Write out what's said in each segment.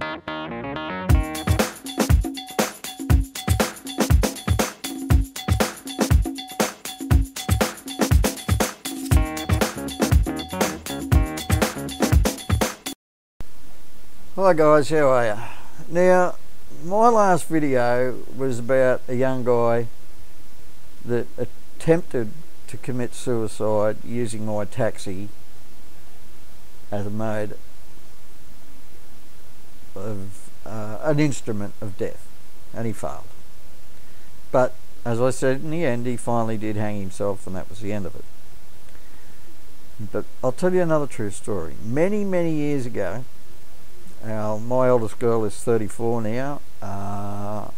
Hi guys, how are you? Now, my last video was about a young guy that attempted to commit suicide using my taxi as a mode of uh, an instrument of death, and he failed. But as I said, in the end, he finally did hang himself, and that was the end of it. But I'll tell you another true story. Many, many years ago, now, my eldest girl is 34 now, uh,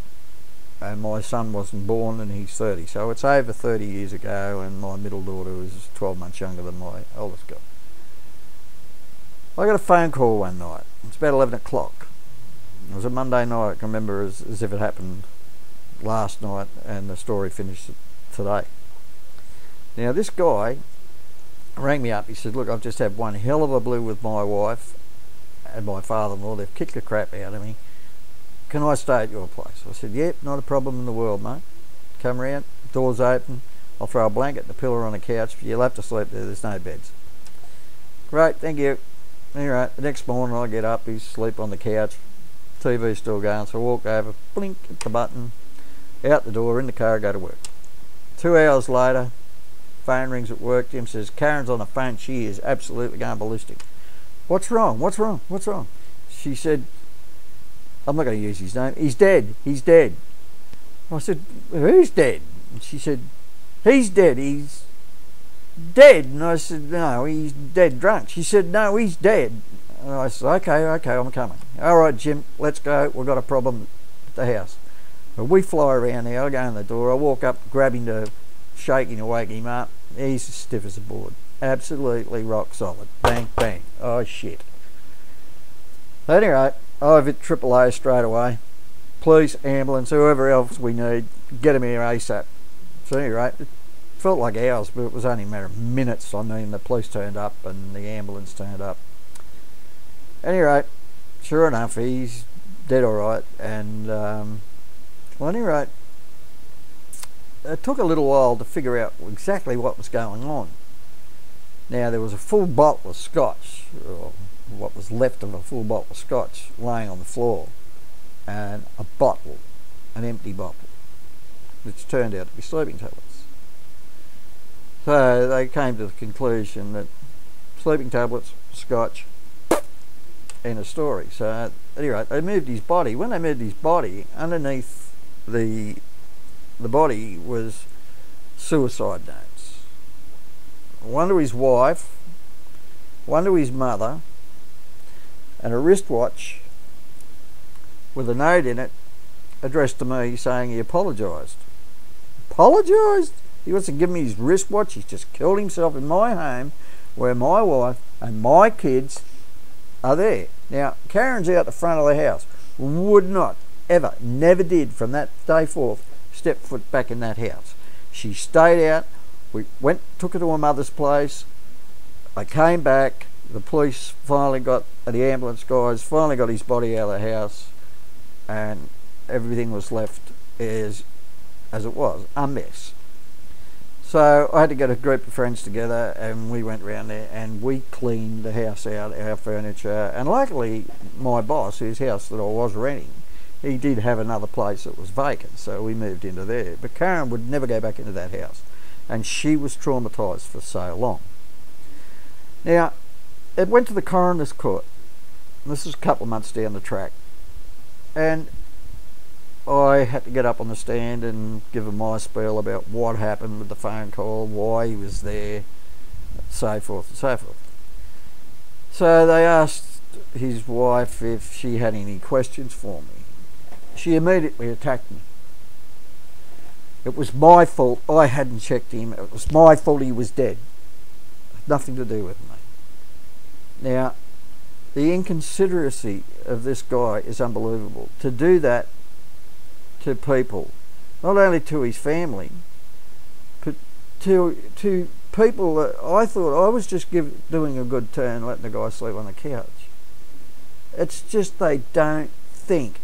and my son wasn't born and he's 30. So it's over 30 years ago, and my middle daughter was 12 months younger than my eldest girl. I got a phone call one night. It's about 11 o'clock. It was a Monday night. I can remember as, as if it happened last night, and the story finished today. Now, this guy rang me up. He said, Look, I've just had one hell of a blue with my wife and my father-in-law, they've kicked the crap out of me. Can I stay at your place? I said, yep, not a problem in the world, mate. Come round, doors open, I'll throw a blanket and a pillow on the couch, you'll have to sleep there, there's no beds. Great, thank you. Alright, the next morning I get up, he's asleep on the couch, TV's still going, so I walk over, blink, hit the button, out the door, in the car, go to work. Two hours later, phone rings at work, Jim says, Karen's on the phone, she is absolutely going ballistic. What's wrong? What's wrong? What's wrong? She said, I'm not going to use his name. He's dead. He's dead. I said, Who's dead? And she said, He's dead. He's dead. And I said, No, he's dead drunk. She said, No, he's dead. And I said, Okay, okay, I'm coming. All right, Jim, let's go. We've got a problem at the house. But we fly around there. I go in the door. I walk up, grab him to shake him to wake him up. He's as stiff as a board. Absolutely rock solid. Bang, bang. Oh, shit. Anyway, I've hit AAA straight away. Police, ambulance, whoever else we need, get him here ASAP. So anyway, it felt like hours, but it was only a matter of minutes. I mean, the police turned up and the ambulance turned up. Anyway, sure enough, he's dead all right. And, um, well, anyway, it took a little while to figure out exactly what was going on. Now there was a full bottle of scotch, or what was left of a full bottle of scotch, laying on the floor, and a bottle, an empty bottle, which turned out to be sleeping tablets. So they came to the conclusion that sleeping tablets, scotch, and a story. So anyway, they moved his body. When they moved his body, underneath the the body was suicide notes. one to his wife, one to his mother, and a wristwatch with a note in it addressed to me saying he apologised. Apologised? He wants to give me his wristwatch. He's just killed himself in my home where my wife and my kids are there. Now, Karen's out the front of the house. Would not, ever, never did from that day forth step foot back in that house. She stayed out we went, took her to her mother's place. I came back. The police finally got, the ambulance guys finally got his body out of the house, and everything was left as, as it was, a mess. So I had to get a group of friends together and we went round there and we cleaned the house out, our furniture. And luckily, my boss, whose house that I was renting, he did have another place that was vacant, so we moved into there. But Karen would never go back into that house and she was traumatised for so long. Now, it went to the coroner's court. This is a couple of months down the track, and I had to get up on the stand and give him my spiel about what happened with the phone call, why he was there, so forth and so forth. So they asked his wife if she had any questions for me. She immediately attacked me. It was my fault. I hadn't checked him. It was my fault he was dead. Nothing to do with me. Now, the inconsideracy of this guy is unbelievable. To do that to people, not only to his family, but to to people that I thought I was just give, doing a good turn, letting the guy sleep on the couch. It's just they don't think.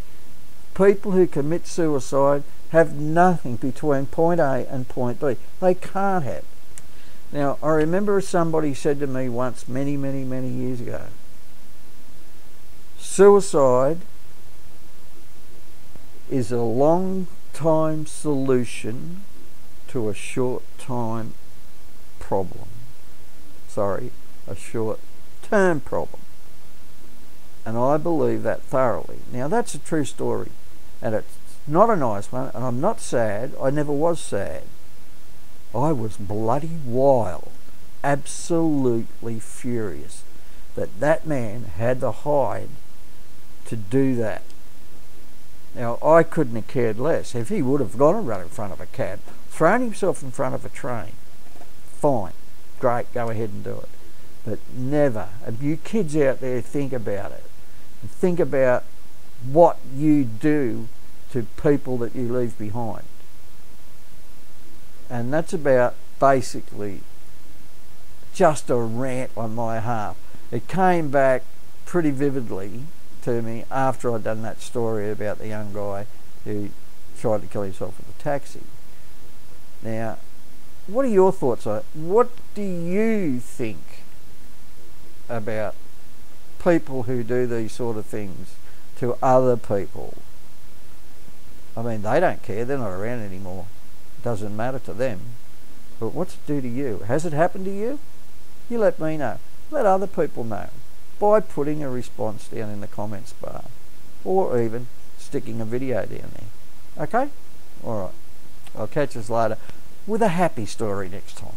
People who commit suicide have nothing between point A and point B. They can't have. Now, I remember somebody said to me once, many, many, many years ago, suicide is a long time solution to a short time problem. Sorry, a short term problem. And I believe that thoroughly. Now, that's a true story. And it's not a nice one. And I'm not sad. I never was sad. I was bloody wild. Absolutely furious that that man had the hide to do that. Now, I couldn't have cared less. If he would have gone and run in front of a cab, thrown himself in front of a train, fine, great, go ahead and do it. But never, you kids out there, think about it. Think about what you do to people that you leave behind. And that's about basically just a rant on my half. It came back pretty vividly to me after I'd done that story about the young guy who tried to kill himself with a taxi. Now, what are your thoughts on it? What do you think about people who do these sort of things to other people? I mean, they don't care. They're not around anymore. It doesn't matter to them. But what's it do to you? Has it happened to you? You let me know. Let other people know by putting a response down in the comments bar or even sticking a video down there. Okay? Alright. I'll catch us later with a happy story next time.